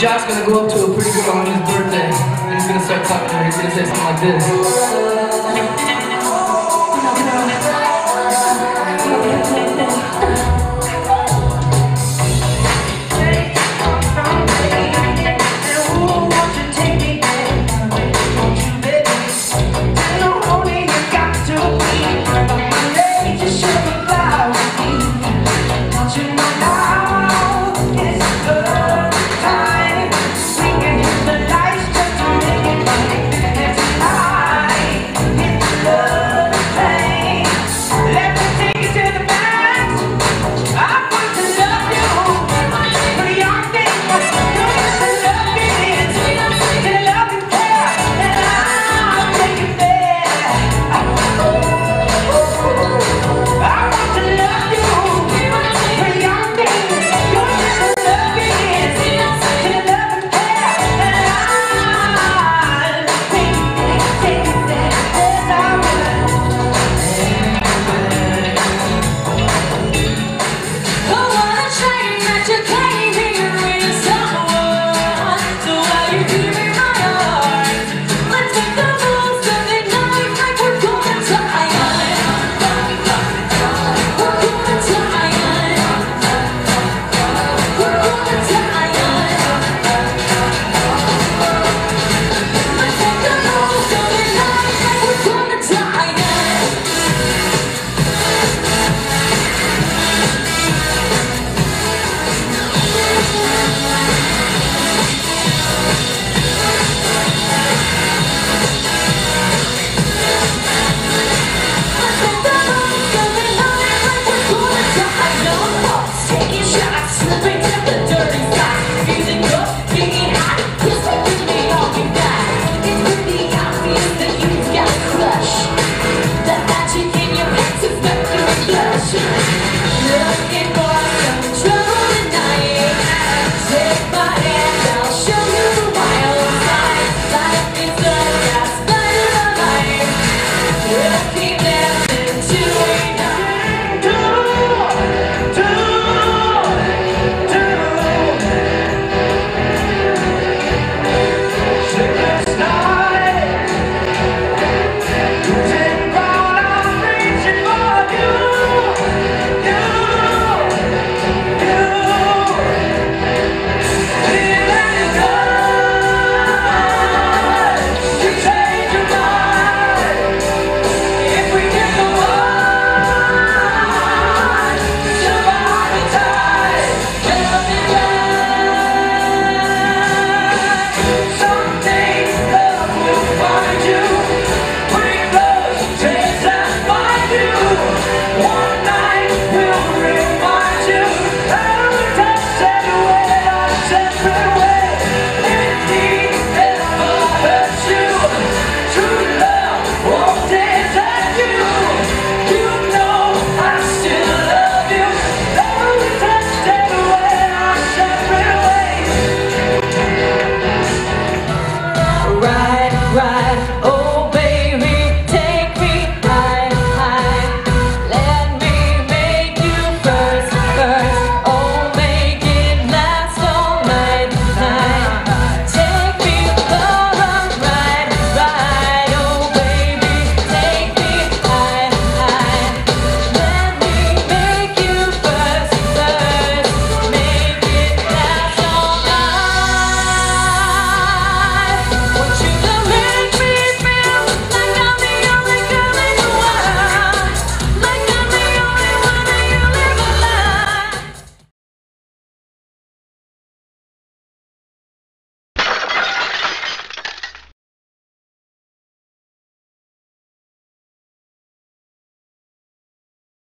Jack's gonna go up to a pretty girl on his birthday, and he's gonna start talking to her. He's gonna say something like this.